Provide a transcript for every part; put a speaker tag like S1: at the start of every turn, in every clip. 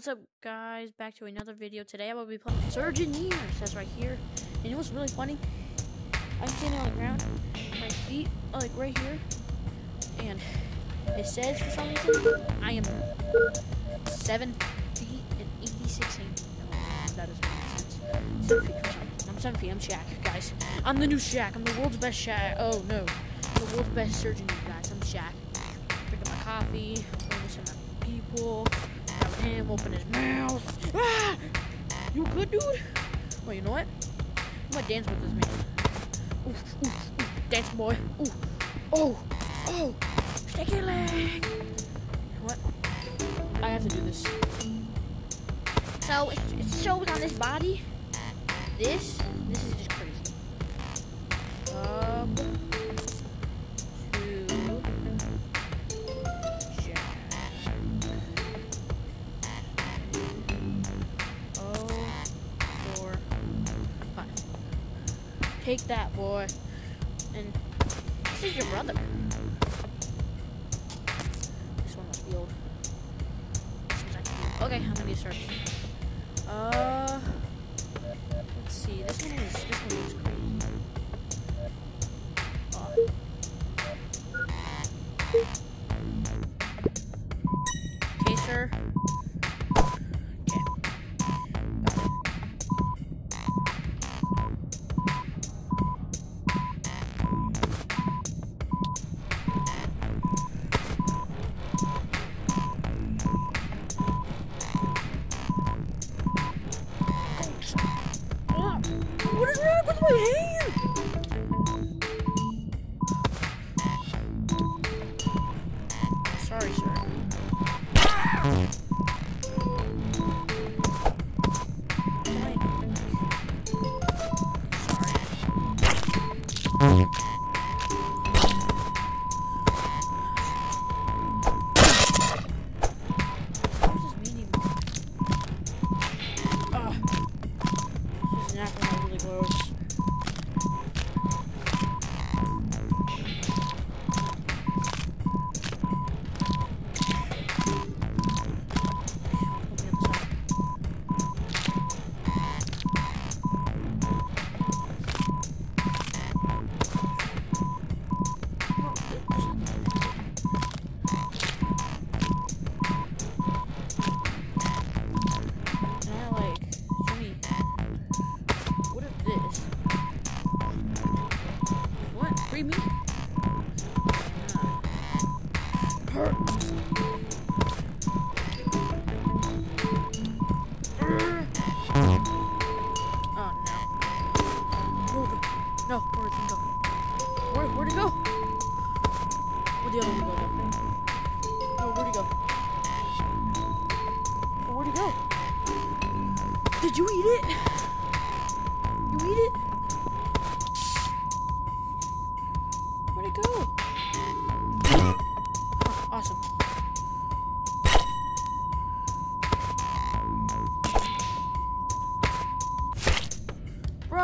S1: What's up, guys? Back to another video. Today I will be playing Surgeoneer. It says right here. And know what's really funny? I'm standing on the ground. My feet like right here. And it says for some reason I am 7 feet and 86 inches. No, that doesn't make sense. 7 feet. I'm 7 feet. I'm Shaq, guys. I'm the new Shaq. I'm the world's best Shaq. Oh, no. I'm the world's best Surgeoneer, guys. I'm Shaq. Drinking my coffee. Playing with some people him open his mouth. Ah! You good, dude? Well, you know what? I'm gonna dance with this man. Ooh, ooh, ooh. Dance, boy. Ooh. Oh, oh. Shake your leg. What? I have to do this. So, it, it shows on this body. This, Take that, boy. And this is your brother. This one must be old. Okay, I'm gonna get started. Uh, let's see. This one is this one is crazy. Is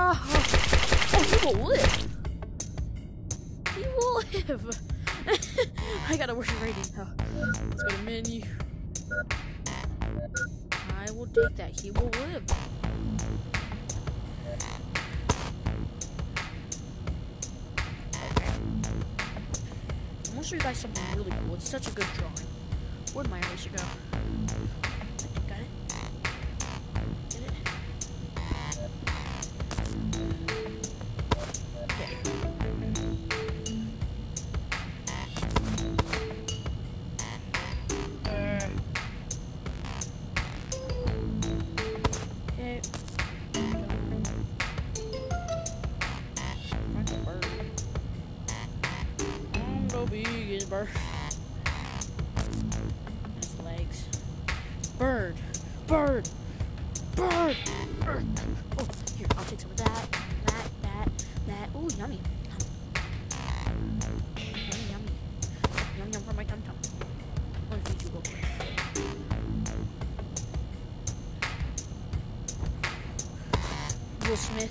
S1: Oh, he will live. He will live. I got a worship rating. Oh, let's go to menu. I will take that. He will live. I'm gonna show you guys something really cool. It's such a good drawing. Where'd my eraser go? Biggest bird. His legs. Bird. Bird. Bird. Bird. Oh, here, I'll take some of that. That, that, that. Ooh, yummy. Smith.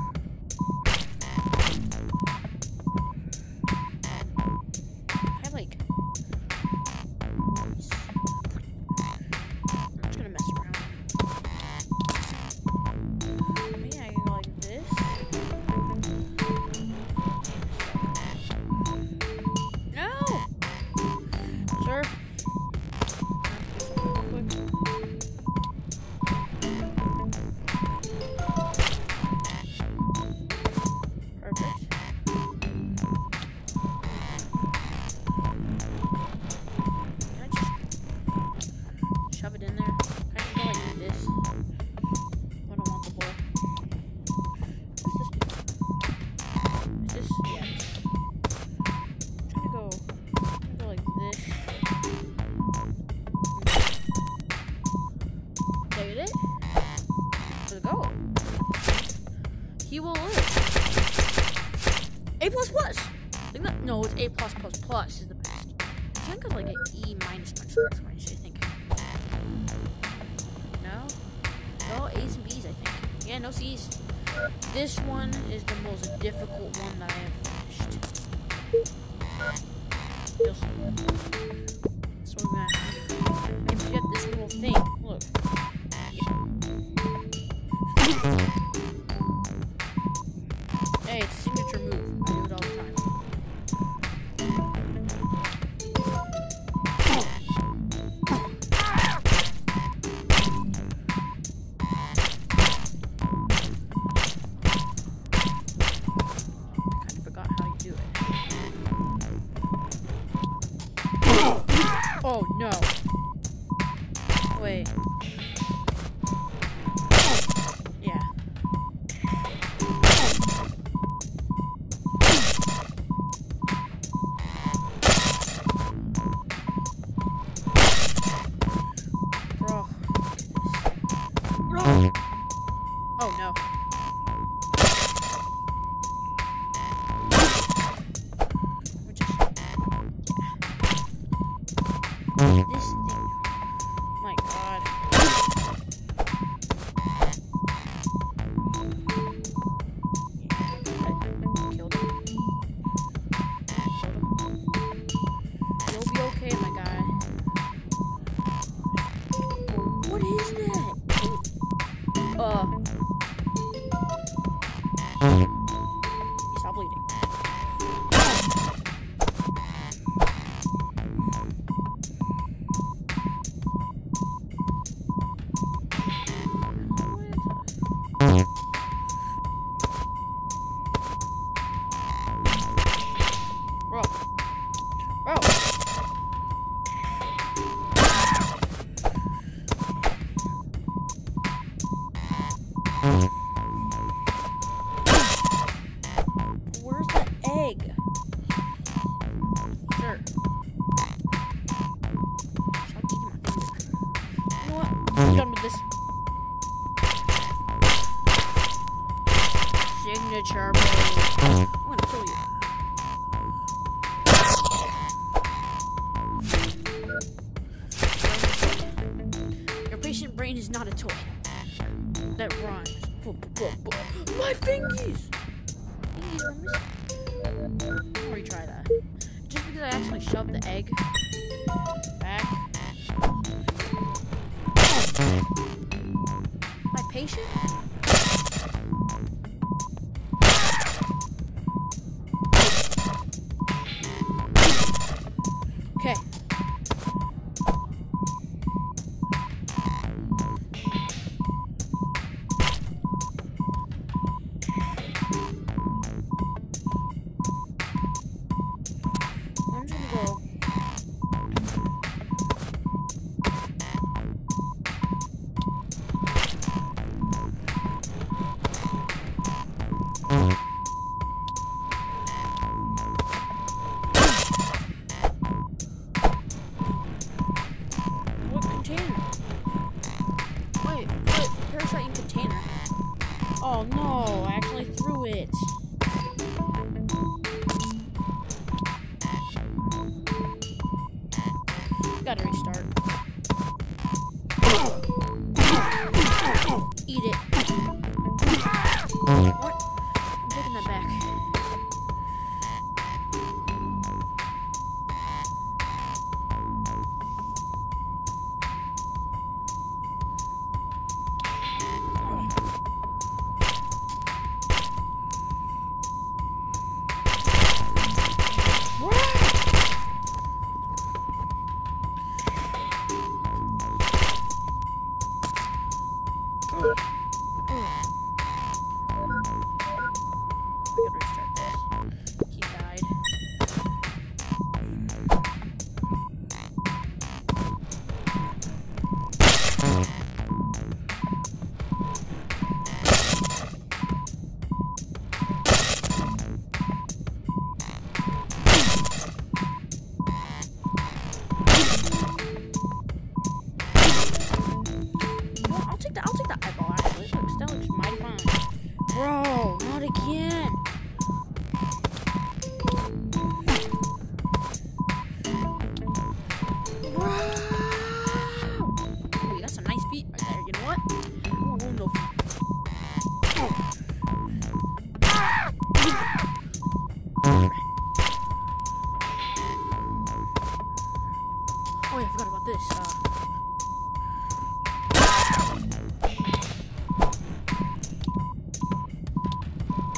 S1: A plus plus plus is the best. I think of like an E minus minus minus minus, I think. No? No A's and B's I think. Yeah, no C's. This one is the most difficult one that I have finished. Just, so we're gonna have to get this little thing. Look. Yeah. I'm done with this. Signature. I'm gonna kill you. Your patient brain is not a toy. That rhymes. My fingies! Let me try that. Just because I actually shoved the egg. My patient? Oh no, I actually threw it. Bro, not again.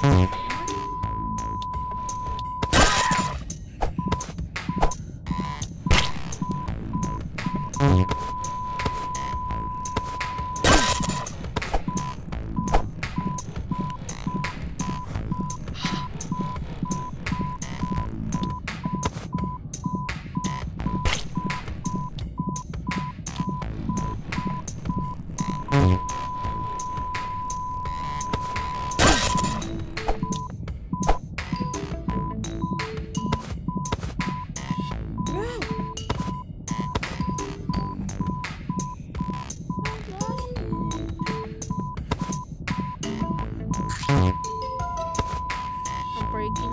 S1: Mm-hmm. breaking your.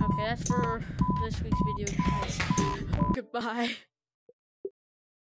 S1: Okay, that's for this week's video, guys. Goodbye.